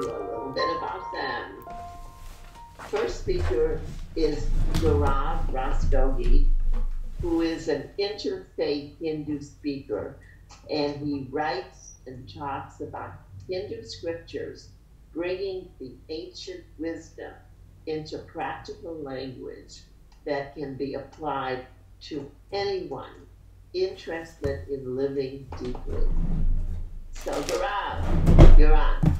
a little bit about them. First speaker is Gaurav Rastogi, who is an interfaith Hindu speaker, and he writes and talks about Hindu scriptures, bringing the ancient wisdom into practical language that can be applied to anyone interested in living deeply. So, Gaurav, you're on.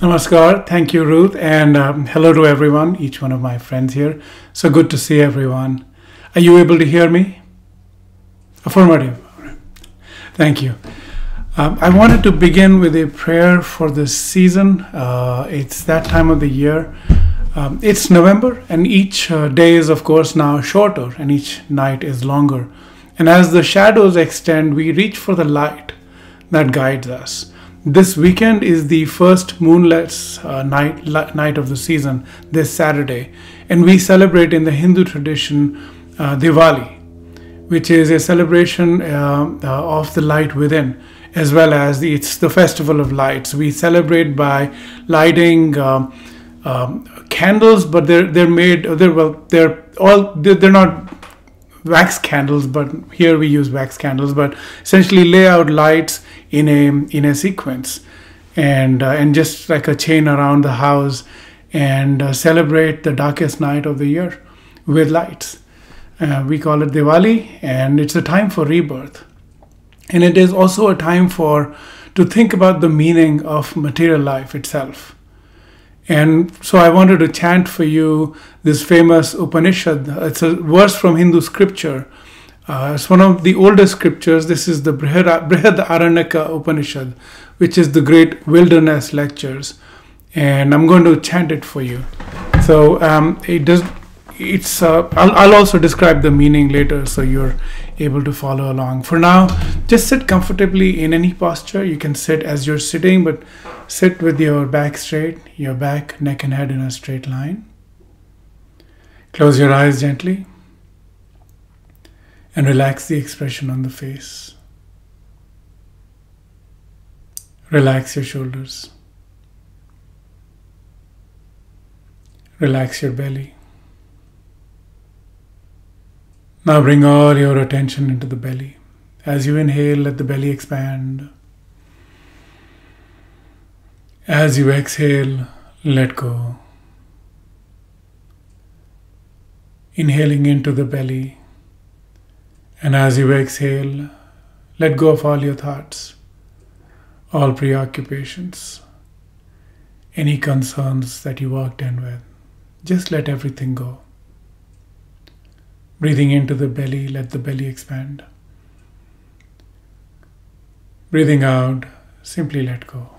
Namaskar. Thank you, Ruth. And um, hello to everyone, each one of my friends here. So good to see everyone. Are you able to hear me? Affirmative. Thank you. Um, I wanted to begin with a prayer for this season. Uh, it's that time of the year. Um, it's November, and each uh, day is, of course, now shorter, and each night is longer. And as the shadows extend, we reach for the light that guides us. This weekend is the first moonless uh, night night of the season. This Saturday, and we celebrate in the Hindu tradition uh, Diwali, which is a celebration uh, uh, of the light within, as well as the, it's the festival of lights. We celebrate by lighting. Um, um, candles, but they're they're made they're well they're all they're, they're not wax candles, but here we use wax candles. But essentially, lay out lights in a in a sequence, and uh, and just like a chain around the house, and uh, celebrate the darkest night of the year with lights. Uh, we call it Diwali, and it's a time for rebirth, and it is also a time for to think about the meaning of material life itself. And so I wanted to chant for you this famous Upanishad. It's a verse from Hindu scripture uh, it's one of the oldest scriptures. This is the Brihad, Aranyaka Upanishad, which is the great wilderness lectures. And I'm going to chant it for you. So um, it does. It's. Uh, I'll, I'll also describe the meaning later, so you're able to follow along. For now, just sit comfortably in any posture. You can sit as you're sitting, but sit with your back straight, your back, neck, and head in a straight line. Close your eyes gently and relax the expression on the face. Relax your shoulders. Relax your belly. Now bring all your attention into the belly. As you inhale, let the belly expand. As you exhale, let go. Inhaling into the belly and as you exhale, let go of all your thoughts, all preoccupations, any concerns that you walked in with. Just let everything go. Breathing into the belly, let the belly expand. Breathing out, simply let go.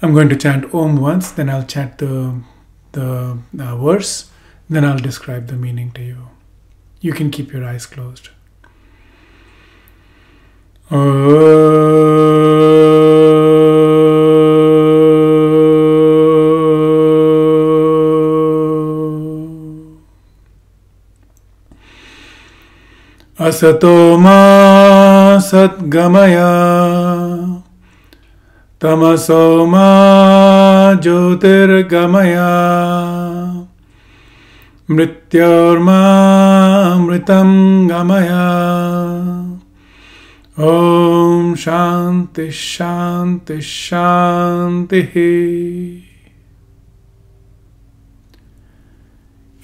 I'm going to chant Om once, then I'll chant the, the uh, verse, then I'll describe the meaning to you. You can keep your eyes closed. असतो मा सद्गमया तमसो मा ज्योतिर्गमया मृत्योर्मामृतं गमय ॐ शान्ति शान्ति शान्तिः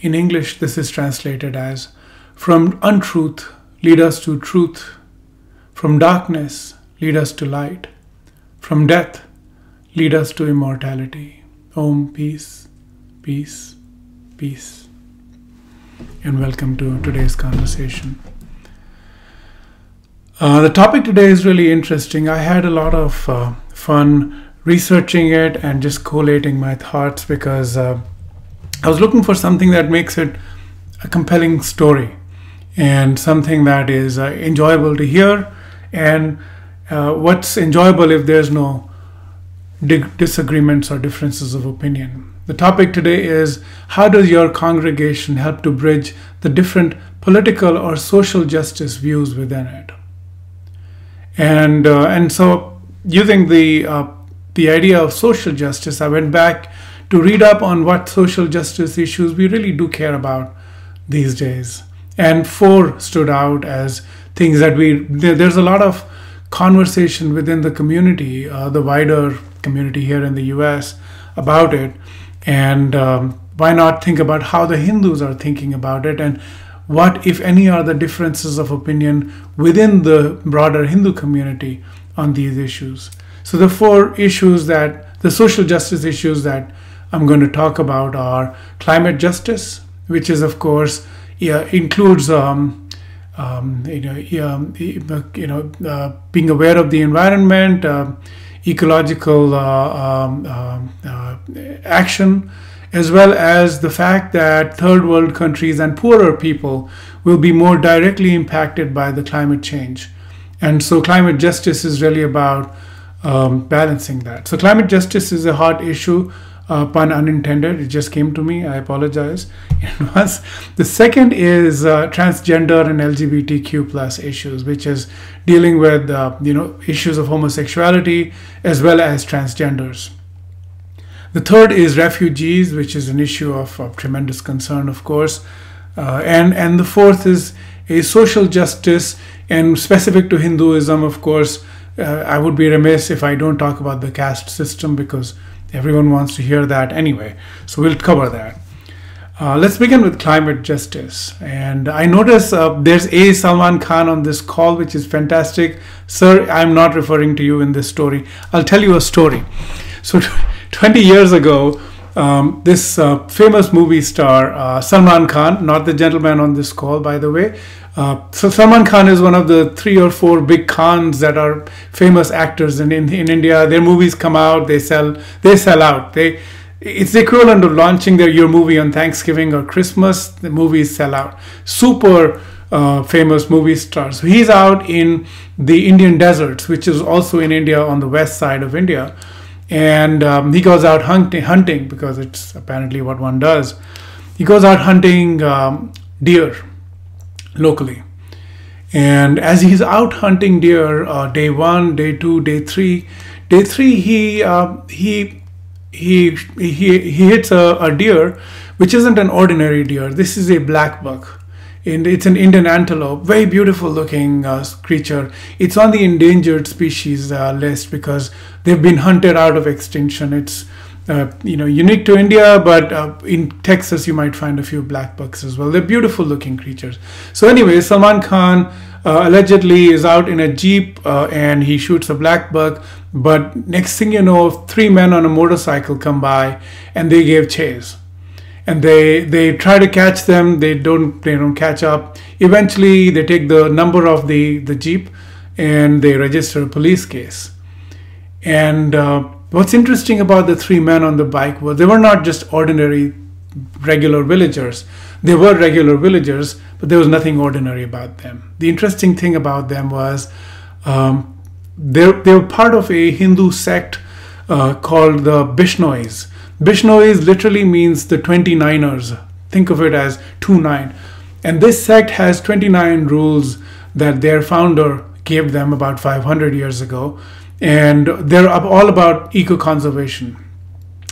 In English, this is translated as From untruth, lead us to truth. From darkness, lead us to light. From death, lead us to immortality. Om, peace, peace, peace and welcome to today's conversation. Uh, the topic today is really interesting. I had a lot of uh, fun researching it and just collating my thoughts because uh, I was looking for something that makes it a compelling story and something that is uh, enjoyable to hear. And uh, what's enjoyable if there's no disagreements or differences of opinion? The topic today is How does your congregation help to bridge the different political or social justice views within it? and uh, and so using the uh, the idea of social justice, I went back to read up on what social justice issues we really do care about these days, and four stood out as things that we there, there's a lot of conversation within the community, uh, the wider community here in the U.S. about it, and um, why not think about how the Hindus are thinking about it and what, if any, are the differences of opinion within the broader Hindu community on these issues. So, the four issues that the social justice issues that I'm going to talk about are climate justice, which is, of course, yeah, includes um, um, you know, um, you know, uh, being aware of the environment, uh, ecological uh, um, um, uh, action, as well as the fact that third world countries and poorer people will be more directly impacted by the climate change. And so climate justice is really about um, balancing that. So climate justice is a hot issue, uh, pun unintended. It just came to me. I apologize. the second is uh, transgender and LGBTQ plus issues, which is dealing with uh, you know issues of homosexuality as well as transgenders. The third is refugees, which is an issue of, of tremendous concern, of course. Uh, and, and the fourth is a social justice, and specific to Hinduism, of course. Uh, I would be remiss if I don't talk about the caste system because everyone wants to hear that anyway. So we'll cover that. Uh, let's begin with climate justice. And I notice uh, there's a Salman Khan on this call, which is fantastic. Sir, I'm not referring to you in this story. I'll tell you a story. So 20 years ago, um, this uh, famous movie star, uh, Salman Khan, not the gentleman on this call, by the way. Uh, so Salman Khan is one of the three or four big Khans that are famous actors in, in, in India. Their movies come out, they sell, they sell out. They, it's the equivalent of launching their your movie on Thanksgiving or Christmas. The movies sell out. Super uh, famous movie stars. So he's out in the Indian deserts, which is also in India on the west side of India and um, he goes out hunting, hunting because it's apparently what one does. He goes out hunting um, deer locally, and as he's out hunting deer, uh, day one, day two, day three, day three, he uh, he he he he hits a, a deer, which isn't an ordinary deer. This is a black buck and it's an Indian antelope, very beautiful looking uh, creature. It's on the endangered species uh, list because they've been hunted out of extinction. It's uh, you know unique to India, but uh, in Texas you might find a few black bucks as well. They're beautiful looking creatures. So anyway, Salman Khan uh, allegedly is out in a jeep uh, and he shoots a black buck. But next thing you know, three men on a motorcycle come by and they gave chase and they they try to catch them they don't they don't catch up eventually they take the number of the the jeep and they register a police case and uh, what's interesting about the three men on the bike was they were not just ordinary regular villagers they were regular villagers but there was nothing ordinary about them the interesting thing about them was um, they, were part of a hindu sect uh, called the Bishnois Bishnois literally means the 29ers. Think of it as 2 9. And this sect has 29 rules that their founder gave them about 500 years ago. And they're all about eco conservation.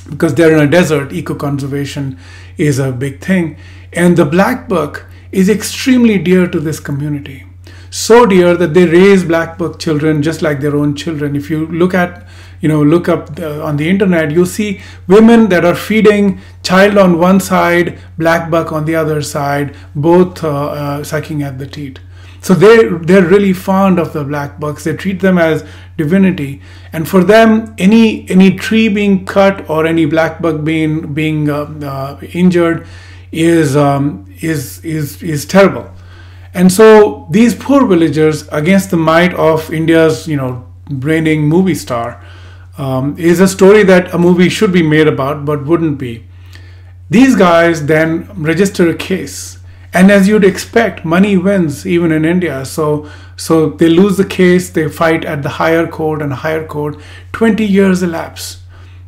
Because they're in a desert, eco conservation is a big thing. And the black buck is extremely dear to this community. So dear that they raise black buck children just like their own children. If you look at you know look up the, on the internet you see women that are feeding child on one side black buck on the other side both uh, uh, sucking at the teat so they they're really fond of the black bucks. They treat them as divinity. And for them any any tree being cut or any black buck being being uh, uh injured is um, is is is terrible. And so these poor villagers against the might of india's you know reigning movie star um, is a story that a movie should be made about but wouldn't be. These guys then register a case, and as you'd expect, money wins even in India. So, so they lose the case, they fight at the higher court and higher court. 20 years elapse,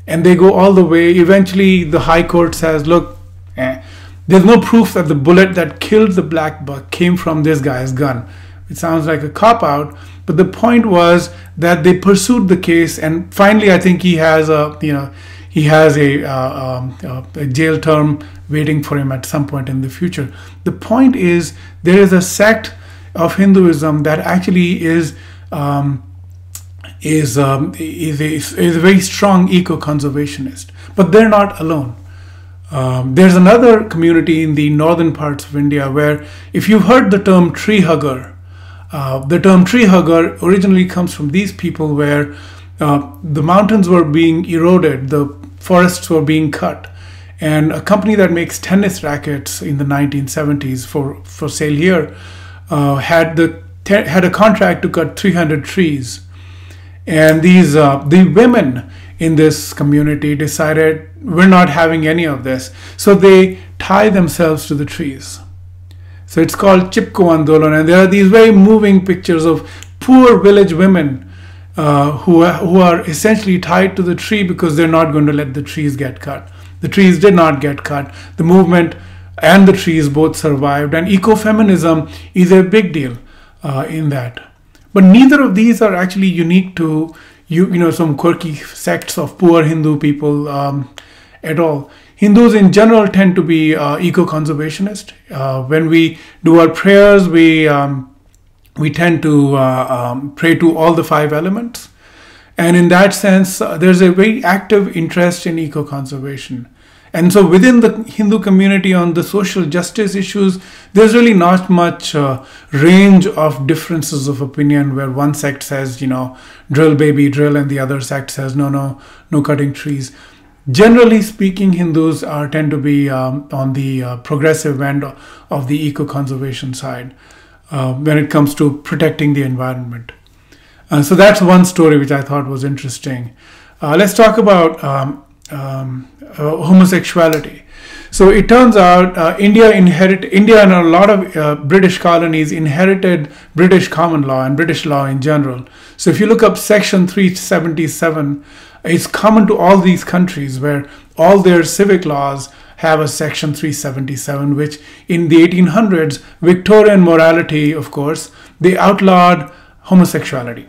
and they go all the way. Eventually, the high court says, "Look, eh, there's no proof that the bullet that killed the black buck came from this guy's gun." It sounds like a cop out, But the point was that they pursued the case, and finally, I think he has a you know he has a, uh, um, a jail term waiting for him at some point in the future. The point is there is a sect of Hinduism that actually is um, is, um, is, a, is a very strong eco-conservationist, but they're not alone. Um, there's another community in the northern parts of India where, if you've heard the term tree hugger, uh, the term tree hugger originally comes from these people where uh, the mountains were being eroded, the forests were being cut, and a company that makes tennis rackets in the 1970s for, for sale here uh, had the had a contract to cut 300 trees, and these uh, the women in this community decided we're not having any of this, so they tie themselves to the trees. So it's called Chipko Andolan, and there are these very moving pictures of poor village women uh, who, are, who are essentially tied to the tree because they're not going to let the trees get cut. The trees did not get cut. The movement and the trees both survived, and ecofeminism is a big deal uh, in that. But neither of these are actually unique to you, you know, some quirky sects of poor Hindu people um, at all. Hindus in general tend to be uh, eco-conservationist. Uh, when we do our prayers, we um, we tend to uh, um, pray to all the five elements, and in that sense, uh, there's a very active interest in eco-conservation. And so within the Hindu community on the social justice issues, there's really not much uh, range of differences of opinion where one sect says, you know, drill baby drill and the other sect says, no, no, no cutting trees. Generally speaking, Hindus are tend to be um, on the uh, progressive end of the eco-conservation side uh, when it comes to protecting the environment. Uh, so that's one story which I thought was interesting. Uh, let's talk about um, um, uh, homosexuality. So it turns out uh, India inherit India and a lot of British colonies inherited British common law and British law in general. So if you look up Section 377, it's common to all these countries where all their civic laws have a Section 377, which in the 1800s, Victorian morality, of course, they outlawed homosexuality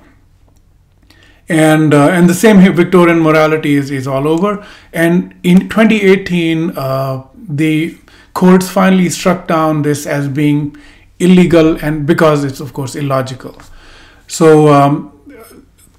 and uh, and the same Victorian morality is, is all over. And in 2018, uh, the courts finally struck down this as being illegal, and because it's of course illogical. So um,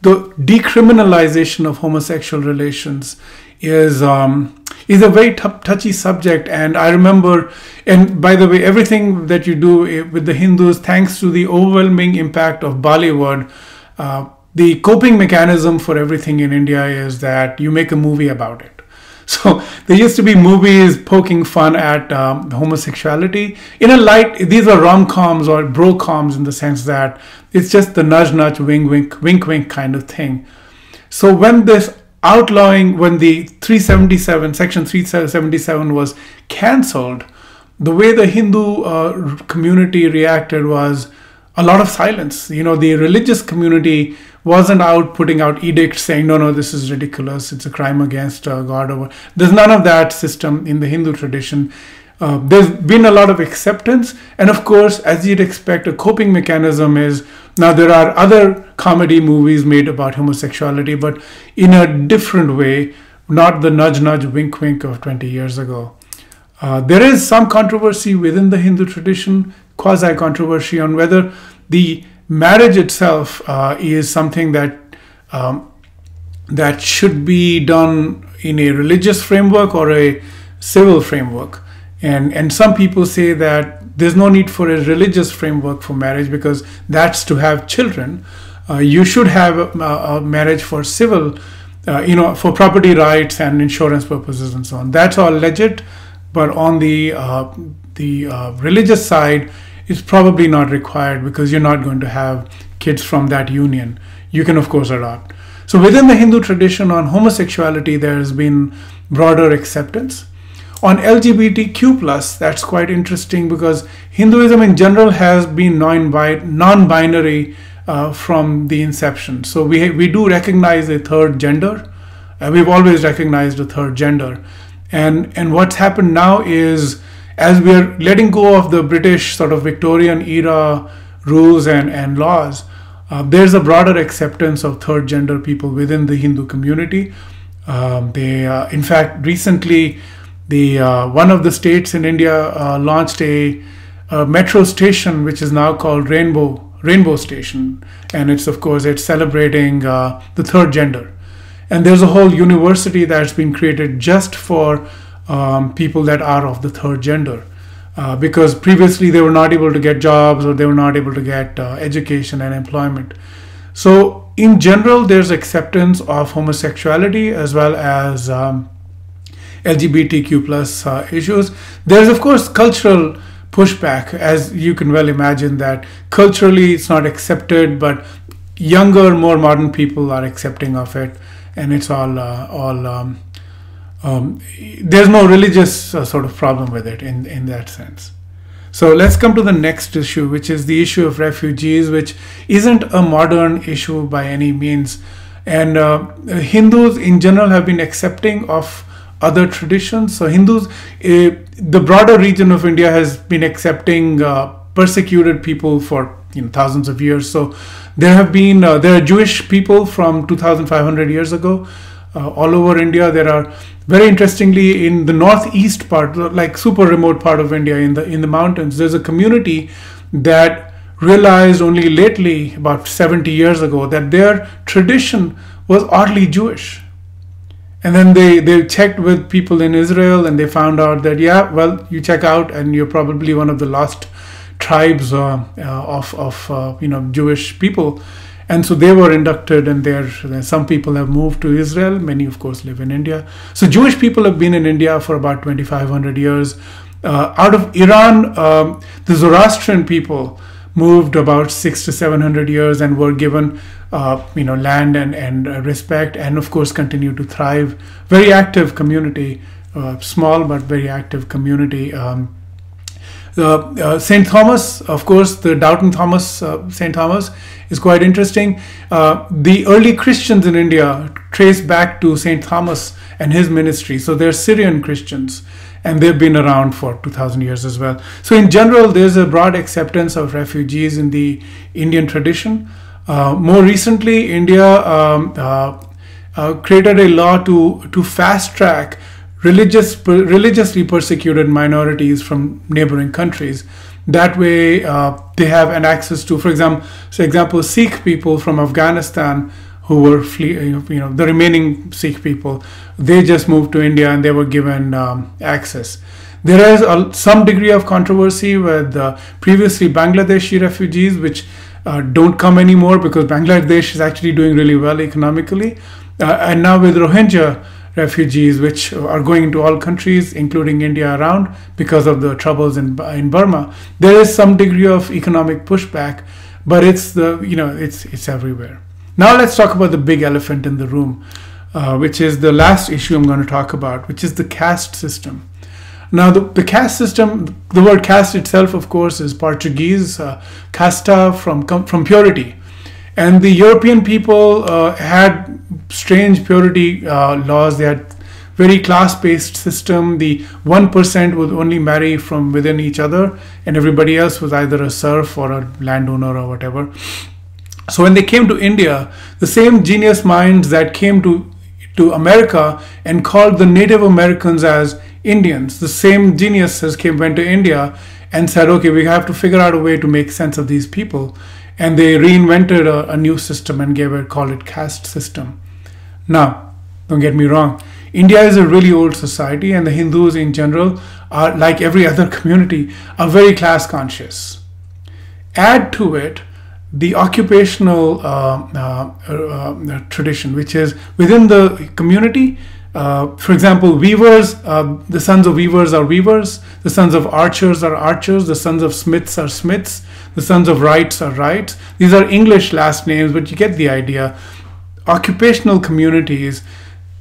the decriminalization of homosexual relations is um, is a very touchy subject. And I remember, and by the way, everything that you do eh, with the Hindus, thanks to the overwhelming impact of Bollywood. Uh, the coping mechanism for everything in India is that you make a movie about it. So there used to be movies poking fun at um, homosexuality in a light. These are rom coms or bro coms in the sense that it's just the nudge nudge, wink wink, wink wink kind of thing. So when this outlawing, when the 377 section 377 was cancelled, the way the Hindu uh, community reacted was a lot of silence. You know, the religious community wasn't out putting out edicts saying, no, no, this is ridiculous, it's a crime against uh, God. Or there's none of that system in the Hindu tradition. Uh, there's been a lot of acceptance, and of course, as you'd expect, a coping mechanism is now there are other comedy movies made about homosexuality, but in a different way, not the nudge nudge wink wink of 20 years ago. Uh, there is some controversy within the Hindu tradition, quasi controversy on whether the marriage itself uh, is something that um, that should be done in a religious framework or a civil framework. And and some people say that there's no need for a religious framework for marriage because that's to have children. Uh, you should have a, a marriage for civil, uh, you know, for property rights and insurance purposes and so on. That's all legit, but on the uh, the uh, religious side, it's probably not required because you're not going to have kids from that union. You can, of course, adopt. So within the Hindu tradition on homosexuality, there has been broader acceptance. On LGBTQ that's quite interesting because Hinduism in general has been non-binary uh, from the inception. So we we do recognize a third gender. Uh, we've always recognized a third gender, and and what's happened now is as we're letting go of the British sort of Victorian era rules and, and laws, Uh, there's a broader acceptance of third gender people within the Hindu community. Um, they, uh, in fact, recently, the uh, one of the states in India uh, launched a, a, metro station which is now called Rainbow Rainbow Station, and it's of course it's celebrating uh, the third gender. And there's a whole university that's been created just for um, people that are of the third gender. Uh, because previously they were not able to get jobs or they were not able to get uh, education and employment. So, in general, there's acceptance of homosexuality as well as um, LGBTQ plus uh, issues. There's, of course, cultural pushback, as you can well imagine, that culturally it's not accepted, but younger, more modern people are accepting of it, and it's all uh, all. Um, um, there's no religious uh, sort of problem with it in in that sense. So let's come to the next issue, which is the issue of refugees, which isn't a modern issue by any means. And uh, Hindus in general have been accepting of other traditions. So Hindus, uh, the broader region of India has been accepting uh, persecuted people for you know, thousands of years. So there have been uh, there are Jewish people from 2,500 years ago uh, all over India. There are very interestingly in the northeast part, like super remote part of India, in the in the mountains, there's a community that realized only lately, about 70 years ago, that their tradition was oddly Jewish. And then they, they checked with people in Israel and they found out that, yeah, well, you check out and you're probably one of the lost tribes uh, uh, of, of uh, you know, Jewish people. And so they were inducted and there some people have moved to israel. Many of course live in india. So jewish people have been in india for about 2500 years. Uh, out of iran um, the zoroastrian people moved about six to seven hundred years and were given uh, you know land and, and uh, respect and of course continue to thrive very active community uh, small but very active community um, uh, St. Thomas, of course, the Doubting Thomas, uh, St. Thomas is quite interesting. Uh, the early Christians in India trace back to St. Thomas and his ministry. So they're Syrian Christians and they've been around for 2000 years as well. So, in general, there's a broad acceptance of refugees in the Indian tradition. Uh, more recently, India um, uh, uh, created a law to, to fast track religious religiously persecuted minorities from neighboring countries. That way, uh, they have an access to, for example, for example, Sikh people from Afghanistan who were flee, you know, the remaining Sikh people. They just moved to India and they were given um, access. There is a, some degree of controversy with uh, previously Bangladeshi refugees, which uh, don't come anymore because Bangladesh is actually doing really well economically. Uh, and now with Rohingya refugees, which are going into all countries, including India, around because of the troubles in in Burma. There is some degree of economic pushback, but it's the you know it's it's everywhere. Now let's talk about the big elephant in the room, uh, which is the last issue I'm going to talk about, which is the caste system. Now, the, the caste system, the word caste itself, of course, is Portuguese, uh, casta from, from purity. And the European people uh, had strange purity uh, laws. They had very class-based system. The one percent would only marry from within each other, and everybody else was either a serf or a landowner or whatever. So when they came to India, the same genius minds that came to to America and called the Native Americans as Indians, the same geniuses came went to India and said, okay, we have to figure out a way to make sense of these people and they reinvented a, a new system and gave it called it caste system. Now, don't get me wrong, India is a really old society, and the Hindus in general are like every other community are very class conscious. Add to it the occupational uh, uh, uh, tradition, which is within the community. For example, weavers, the sons of weavers are weavers, the sons of archers are archers, the sons of smiths are smiths, the sons of wrights are wrights. These are English last names, but you get the idea. Occupational communities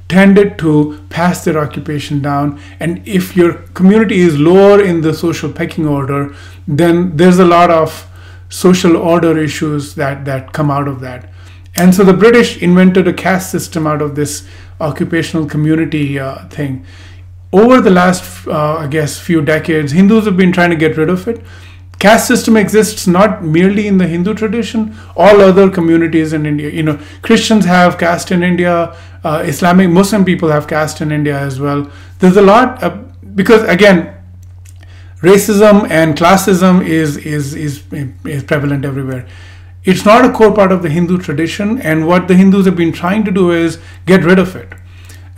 tended to pass their occupation down, and if your community is lower in the social pecking order, then there's a lot of social order issues that, that come out of that. And so the British invented a caste system out of this occupational community uh, thing. Over the last, uh, I guess, few decades, Hindus have been trying to get rid of it caste system exists not merely in the Hindu tradition. All other communities in India, you know, Christians have caste in India. Uh, Islamic Muslim people have caste in India as well. There's a lot because again, racism and classism is, is is is prevalent everywhere. It's not a core part of the Hindu tradition, and what the Hindus have been trying to do is get rid of it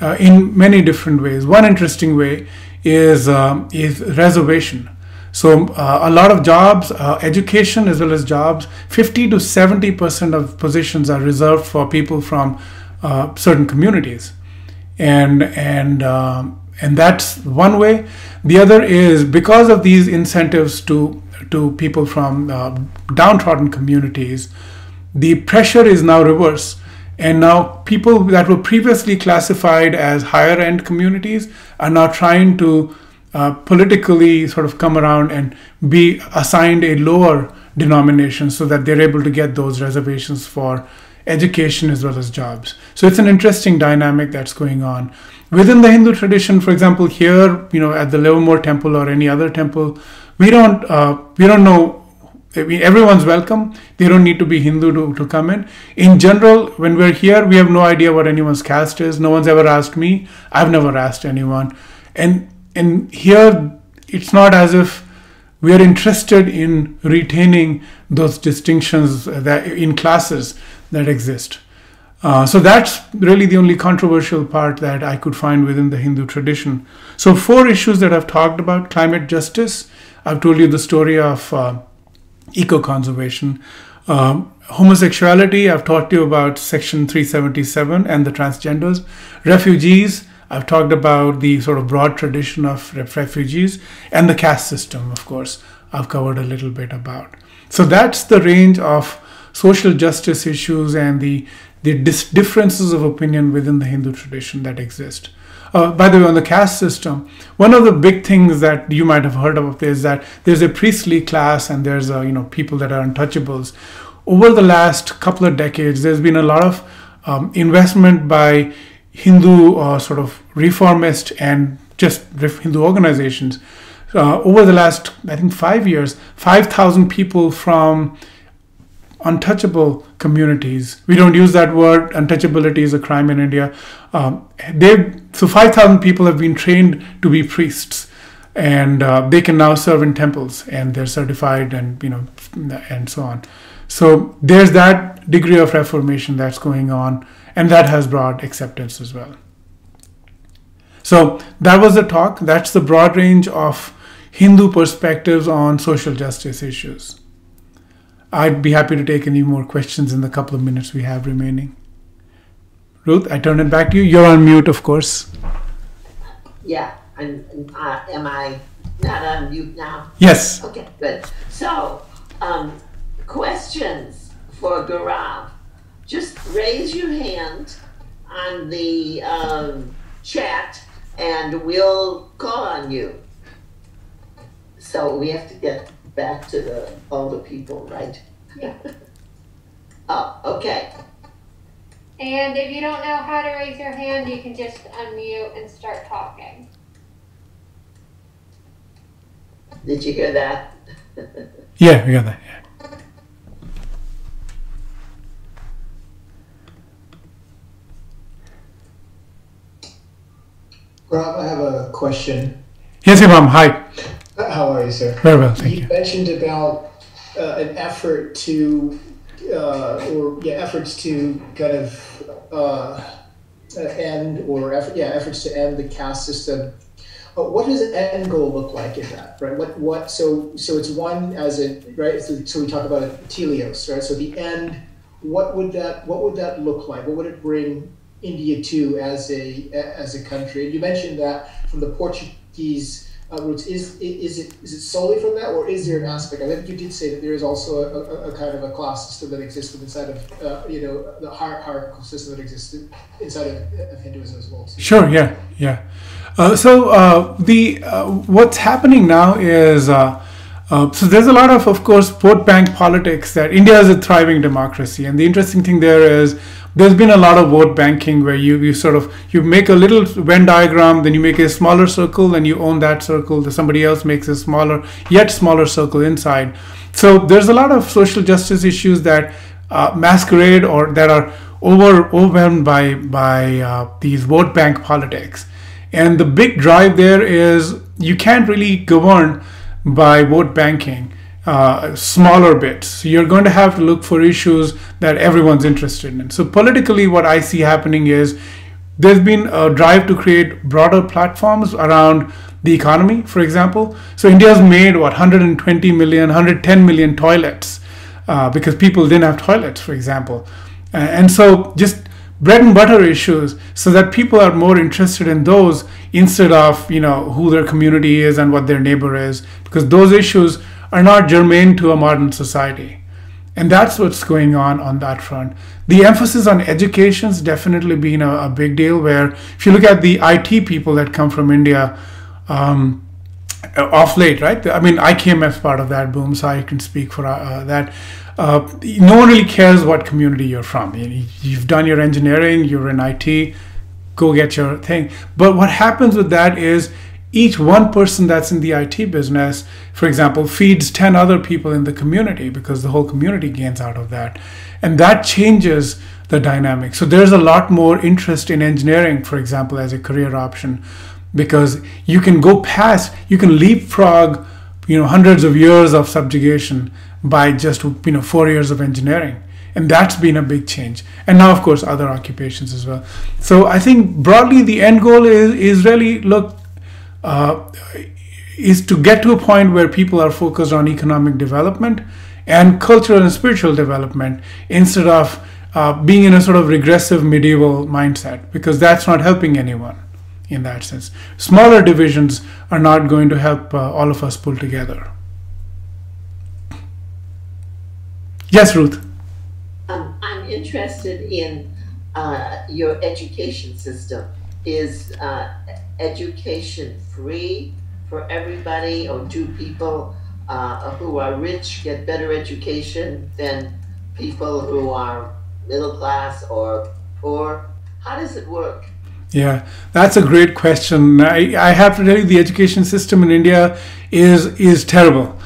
uh, in many different ways. One interesting way is uh, is reservation. So uh, a lot of jobs, uh, education as well as jobs, 50 to 70 percent of positions are reserved for people from uh, certain communities, and and um, and that's one way. The other is because of these incentives to to people from uh, downtrodden communities, the pressure is now reverse. And now people that were previously classified as higher end communities are now trying to uh, politically sort of come around and be assigned a lower denomination so that they're able to get those reservations for education as well as jobs. So it's an interesting dynamic that's going on. Within the Hindu tradition, for example, here, you know, at the Livermore Temple or any other temple, we don't uh, we don't know I mean, everyone's welcome. They don't need to be Hindu to, to come in. In general, when we're here, we have no idea what anyone's caste is. No one's ever asked me. I've never asked anyone. And and here, it's not as if we are interested in retaining those distinctions that in classes that exist. Uh, so that's really the only controversial part that I could find within the Hindu tradition. So four issues that I've talked about: climate justice. I've told you the story of uh, eco conservation. Um, homosexuality, I've talked to you about Section 377 and the transgenders. Refugees, I've talked about the sort of broad tradition of refugees and the caste system, of course, I've covered a little bit about. So that's the range of social justice issues and the, the differences of opinion within the Hindu tradition that exist. Uh, by the way, on the caste system, one of the big things that you might have heard of is that there's a priestly class and there's a, you know people that are untouchables. Over the last couple of decades, there's been a lot of um, investment by Hindu uh, sort of reformist and just Hindu organizations. Uh, over the last, I think, five years, 5,000 people from untouchable communities. We don't use that word. Untouchability is a crime in India. Um, they so 5,000 people have been trained to be priests, and uh, they can now serve in temples, and they're certified, and you know, and so on. So there's that degree of reformation that's going on, and that has broad acceptance as well. So that was the talk. That's the broad range of Hindu perspectives on social justice issues. I'd be happy to take any more questions in the couple of minutes we have remaining. Ruth, I turn it back to you. You're on mute, of course. Yeah, and uh, am I not on mute now? Yes. Okay, good. So, um, questions for Gaurav. Just raise your hand on the um, chat and we'll call on you. So we have to get back to the older people, right? Yeah. oh, okay. And if you don't know how to raise your hand, you can just unmute and start talking. Did you hear that? yeah, we got that. Yeah. Rob, I have a question. Yes, Imam. Hi. How are you, sir? Very well, thank you. You mentioned about uh, an effort to, uh, or yeah, efforts to kind of uh, end or effort, yeah, efforts to end the caste system. Uh, what does an end goal look like in that, right? What what so so it's one as in right. So, so we talk about it, teleos, right? So the end. What would that what would that look like? What would it bring India to as a as a country? And you mentioned that from the Portuguese uh, roots. Is is it is it solely from that, or is there an aspect? I think you did say that there is also a, a, a kind of a class system that existed inside of uh, you know the hierarchical system that existed inside of, of Hinduism as well. Sure. Yeah. Yeah. Uh, so uh, the uh, what's happening now is. Uh, so there's a lot of, of course, vote bank politics that India is a thriving democracy. And the interesting thing there is there's been a lot of vote banking where you, you sort of you make a little Venn diagram, then you make a smaller circle, and you own that circle. Then somebody else makes a smaller, yet smaller circle inside. So there's a lot of social justice issues that uh, masquerade or that are over overwhelmed by by uh, these vote bank politics. And the big drive there is you can't really govern by vote banking uh, smaller bits. You're going to have to look for issues that everyone's interested in. So politically, what I see happening is there's been a drive to create broader platforms around the economy, for example. So India's made what 120 million, 110 million toilets uh, because people didn't have toilets, for example. Uh, and so just bread and butter issues so that people are more interested in those instead of you know who their community is and what their neighbor is because those issues are not germane to a modern society. And that's what's going on on that front. The emphasis on education has definitely been a, a, big deal. Where, if you look at the IT people that come from India, um, off late, right? I mean, I came as part of that boom, so I can speak for uh, that. Uh, no one really cares what community you're from. You've done your engineering, you're in IT, go get your thing. But what happens with that is each one person that's in the IT business, for example, feeds 10 other people in the community because the whole community gains out of that. And that changes the dynamic. So there's a lot more interest in engineering, for example, as a career option because you can go past, you can leapfrog, you know, hundreds of years of subjugation by just, you know, four years of engineering. And that's been a big change. And now, of course, other occupations as well. So I think broadly the end goal is, is really look, uh, is to get to a point where people are focused on economic development and cultural and spiritual development instead of uh, being in a sort of regressive medieval mindset because that's not helping anyone in that sense. Smaller divisions are not going to help uh, all of us pull together. Yes, Ruth. Um, I'm interested in uh, your education system. Is uh, education free for everybody, or do people uh, who are rich get better education than people who are middle class or poor? How does it work? Yeah, that's a great question. I, I have to tell you, the education system in India is is terrible.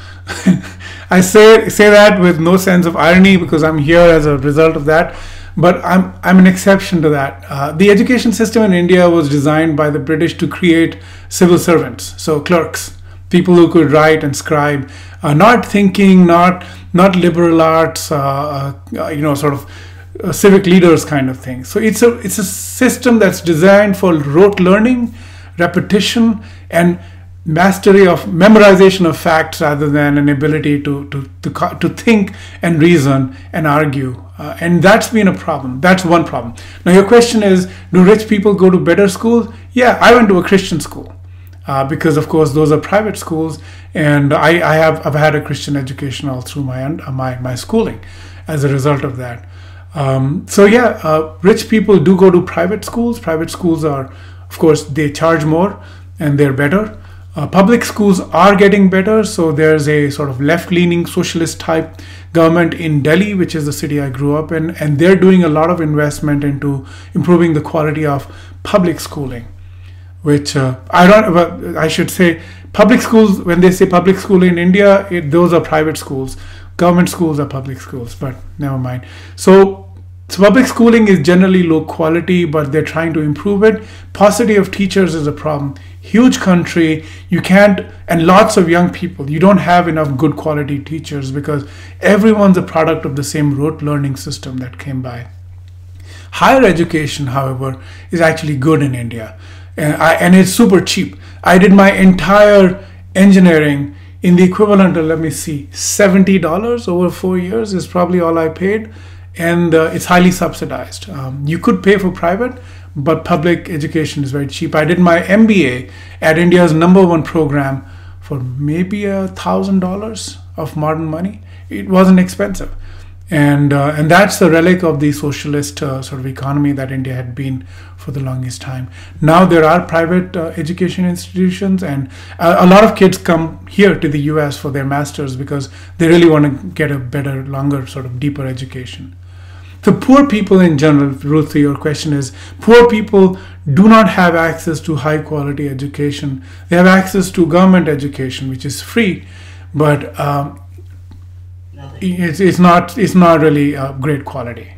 I say say that with no sense of irony because I'm here as a result of that but I'm, I'm an exception to that. Uh, the education system in India was designed by the British to create civil servants, so clerks, people who could write and scribe, uh, not thinking, not not liberal arts, uh, uh you know, sort of uh, civic leaders kind of thing. So it's a it's a system that's designed for rote learning, repetition, and mastery of memorization of facts rather than an ability to to to, to think and reason and argue uh, and that's been a problem. That's one problem. Now, your question is do rich people go to better schools? Yeah, I went to a Christian school. Uh, because of course those are private schools, and I, I have I've had a Christian education all through my uh, my my schooling, as a result of that. Um, so yeah, uh, rich people do go to private schools. Private schools are, of course, they charge more and they're better. Uh, public schools are getting better, so there's a sort of left-leaning socialist type government in Delhi, which is the city I grew up in, and they're doing a lot of investment into improving the quality of public schooling. Which uh, I don't, I should say, public schools. When they say public school in India, it, those are private schools. Government schools are public schools, but never mind. So so public schooling is generally low quality, but they're trying to improve it. Paucity of teachers is a problem. Huge country. You can't and lots of young people. You don't have enough good quality teachers because everyone's a product of the same rote learning system that came by. Higher education however is actually good in india and, I, and it's super cheap. I did my entire engineering in the equivalent of let me see $70 over four years is probably all i paid and uh, it's highly subsidized um, you could pay for private but public education is very cheap. I did my MBA at India's number one program for maybe a thousand dollars of modern money. It wasn't expensive. and uh, and that's the relic of the socialist uh, sort of economy that India had been for the longest time. Now there are private uh, education institutions, and a, a lot of kids come here to the U.S. for their masters because they really want to get a better, longer, sort of deeper education. So poor people in general, Ruth, your question is, poor people do not have access to high quality education. They have access to government education, which is free, but um, it's, it's not it's not really uh, great quality.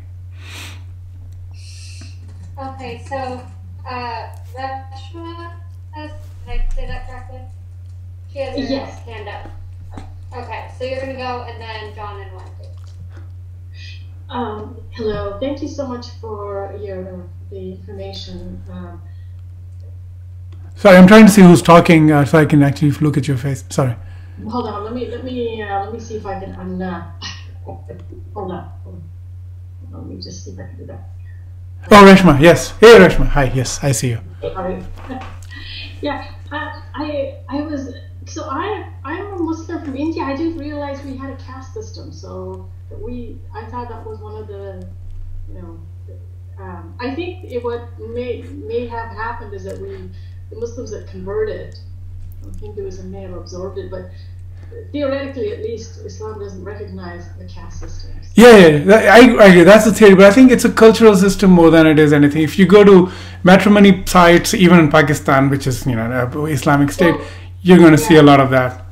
Okay, so uh, Rashma has, did I say that correctly? She has her Yes. hand up. Okay, so you're gonna go and then John and Wendy. Um, hello, thank you so much for your, the information. Um, Sorry, I'm trying to see who's talking uh, so I can actually look at your face. Sorry. hold on, let me, let me, uh, let me see if I can, uh, hold on. hold on. Let me just see if I can do that. Oh, Reshma, yes. Hey, Reshma. Hi, yes, I see you. Yeah, I, I, I was, so I, I'm a Muslim from India. I didn't realize we had a caste system. So we, I thought that was one of the, you know, um, I think it, what may may have happened is that we, the Muslims that converted I think from Hinduism may have absorbed it, but theoretically, at least, Islam doesn't recognize the caste systems. Yeah, yeah, I, I agree. That's the theory, but I think it's a cultural system more than it is anything. If you go to matrimony sites, even in Pakistan, which is you know a Islamic state, Well, you're going to see a lot of that.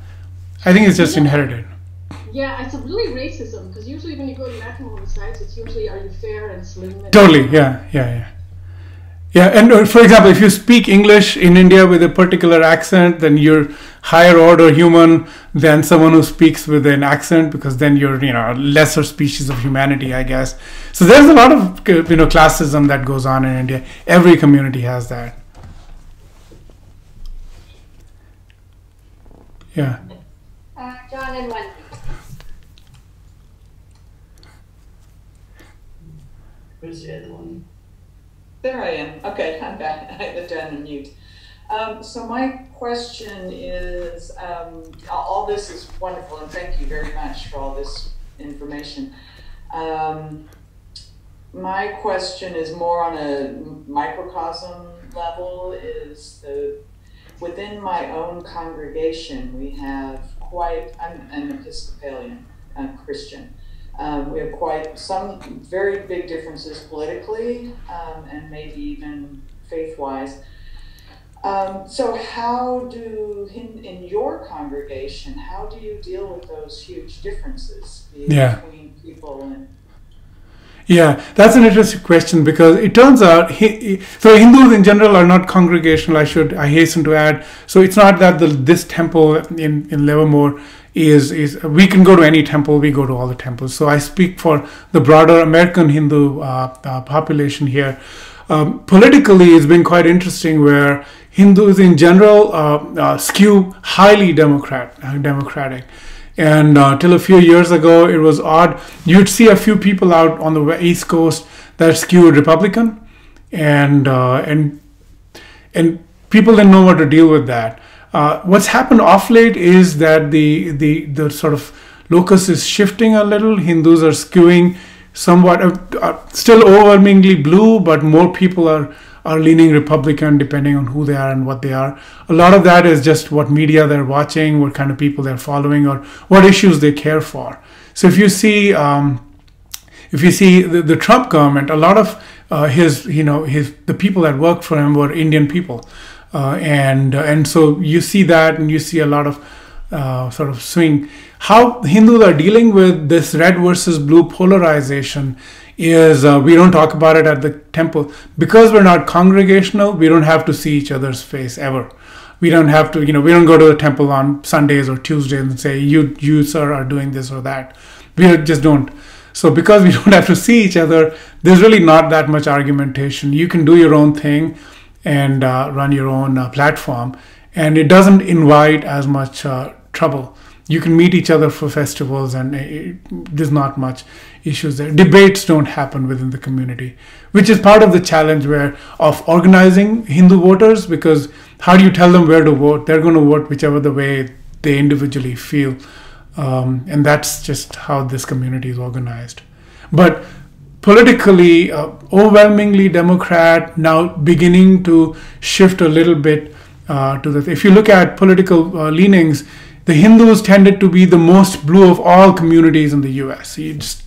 I think it's just Yeah. inherited. Yeah, it's a really racism because usually when you go to matrimony sites, it's usually are you slim. Totally, yeah, yeah, yeah. Yeah, and uh, for example, if you speak English in India with a particular accent, then you're higher order human than someone who speaks with an accent because then you're, you know, a lesser species of humanity, I guess. So there's a lot of, uh, you know, classism that goes on in India. Every community has that. Yeah. Uh, John and One? There I am. Okay, I'm back. I had to unmute. Um, so my question is, um, all this is wonderful, and thank you very much for all this information. Um, my question is more on a microcosm level. Is the within my own congregation we have quite. I'm an Episcopalian uh, Christian. Um, we have quite some very big differences politically um, and maybe even faith wise. Um, so, how do, in, in your congregation, how do you deal with those huge differences Yeah. between people and Yeah, that's an interesting question because it turns out so Hindus in general are not congregational. I should I hasten to add. So it's not that the this temple in in Livermore is is we can go to any temple. We go to all the temples. So I speak for the broader American Hindu uh, uh, population here. Um, politically, it's been quite interesting where Hindus in general uh, uh, skew highly Democrat uh, democratic. And uh, till a few years ago, it was odd. You'd see a few people out on the East Coast that skewed Republican, and and and people didn't know what to deal with that. Uh, what's happened off late is that the the the sort of locus is shifting a little. Hindus are skewing somewhat, uh, uh, still overwhelmingly blue, but more people are are leaning Republican depending on who they are and what they are. A lot of that is just what media they're watching, what kind of people they're following, or what issues they care for. So if you see. Um, if you see the, the Trump government, a lot of uh, his, you know, his the people that worked for him were Indian people, uh, and and so you see that, and you see a lot of uh, sort of swing. How Hindus are dealing with this red versus blue polarization is uh, we don't talk about it at the temple because we're not congregational. We don't have to see each other's face ever. We don't have to, you know, we don't go to the temple on Sundays or Tuesdays and say you, you sir, are doing this or that. We just don't. So because we don't have to see each other, there's really not that much argumentation. You can do your own thing and uh, run your own uh, platform, and it doesn't invite as much uh, trouble. You can meet each other for festivals, and it, there's not much issues there. Debates don't happen within the community, which is part of the challenge where of organizing Hindu voters. Because how do you tell them where to vote? They're going to vote whichever the way they individually feel. Um, and that's just how this community is organized. but politically uh, overwhelmingly Democrat, now beginning to shift a little bit uh, to the. If you look at political uh, leanings, the Hindus tended to be the most blue of all communities in the U.S. You just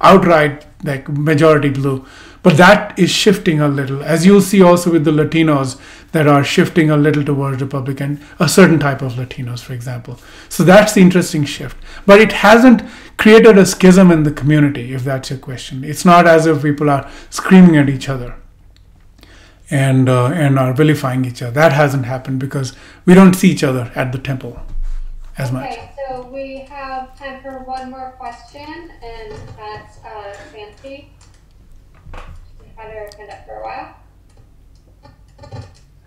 outright like majority blue. But that is shifting a little, as you'll see also with the Latinos that are shifting a little towards Republican, a certain type of Latinos, for example. So that's the interesting shift. But it hasn't created a schism in the community, if that's your question. It's not as if people are screaming at each other and uh, and are vilifying each other. That hasn't happened because we don't see each other at the temple as much. Okay, so we have time for one more question, and that's uh, Santi. You've had her hand up for a while.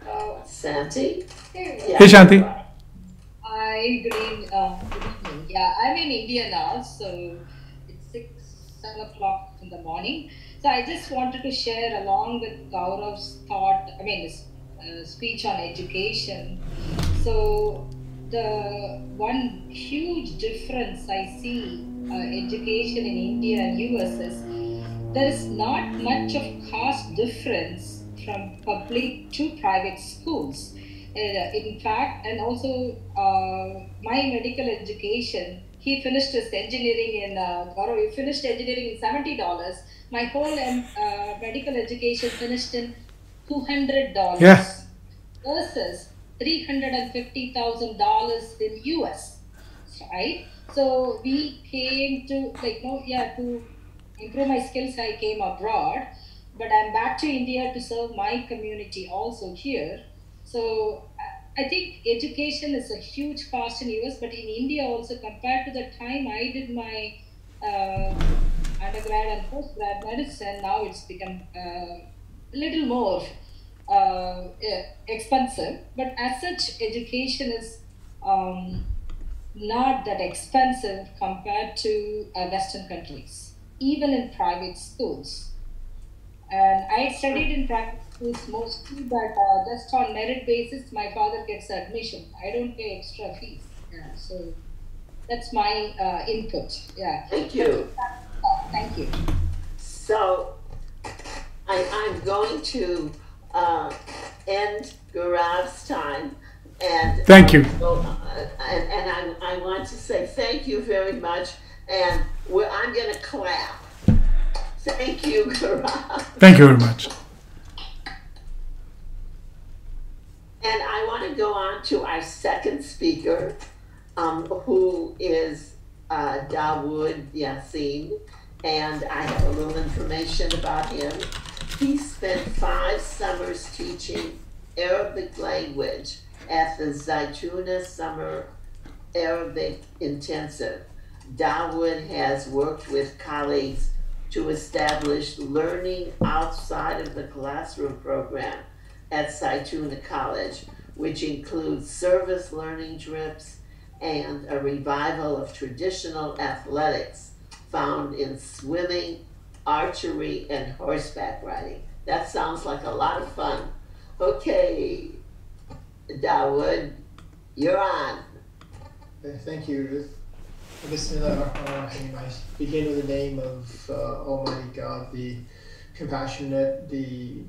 So, Santi? there you go. Yeah. Hey, Shanti. Hi, good evening. Uh, good evening. Yeah, I'm in India now, so it's six, seven o'clock in the morning. So I just wanted to share along with Gaurav's thought, I mean, his uh, speech on education. So the one huge difference I see uh, education in India and US is there is not much of cost difference from public to private schools. Uh, in fact, and also uh, my medical education, he finished his engineering in uh, Gaurav, he finished engineering in seventy dollars. My whole um, uh, medical education finished in two hundred dollars Yeah. versus three hundred and fifty thousand dollars in US, right? So we came to like no, yeah, to improve my skills. I came abroad, but I'm back to India to serve my community also here. So I- think education is a huge cost in US, but in India also compared to the time I did my uh, undergrad and postgrad medicine, now it's become uh, a little more uh, expensive. But as such, education is um, not that expensive compared to uh, Western countries, even in private schools. And I studied in private schools mostly, but uh, just on merit basis, my father gets admission. I don't pay extra fees. Yeah, so that's my uh, input. Yeah. Thank you. Uh, thank you. So I, I'm going to uh, end Gaurav's time and Thank you. Well, uh, and, and I, I want to say thank you very much, and we're, I'm going to clap. Thank you, Gaurav. Thank you very much. And I to go on to our second speaker, um, who is uh, Dawood Yassin, and I have a little information about him. He spent five summers teaching Arabic language at the Zaytuna Summer Arabic Intensive. Dawood has worked with colleagues to establish learning outside of the classroom program at Zaytuna College, which includes service learning trips and a revival of traditional athletics found in swimming, archery, and horseback riding. That sounds like a lot of fun. Okay, Dawood, you're on. Thank you, Ruth. Bismillah ar-Rahman I begin with the name of uh, Almighty God, the compassionate, the